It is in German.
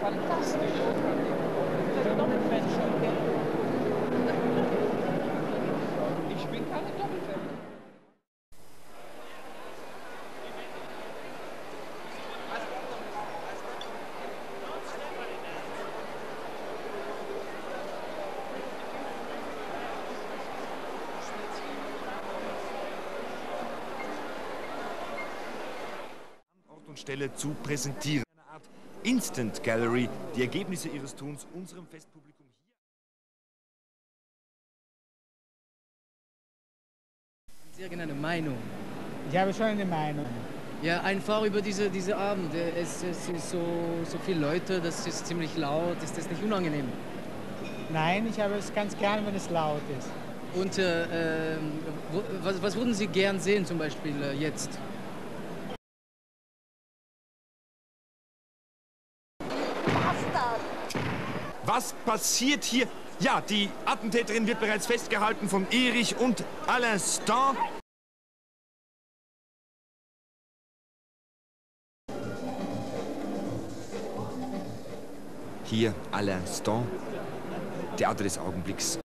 fantastisch. Das ist Doppelfälscher. Ich bin keine Doppelfälscher. Ort und Stelle zu präsentieren. Instant Gallery, die Ergebnisse ihres Tuns unserem Festpublikum hier. Sie haben eine Meinung. Ich habe schon eine Meinung. Ja, einfach über diese, diese Abend. Es, es sind so, so viele Leute, das ist ziemlich laut. Ist das nicht unangenehm? Nein, ich habe es ganz gern, wenn es laut ist. Und äh, ähm, wo, was, was würden Sie gern sehen, zum Beispiel äh, jetzt? Was passiert hier? Ja, die Attentäterin wird bereits festgehalten von Erich und Alain Stan. Hier Alain Stan, Theater des Augenblicks.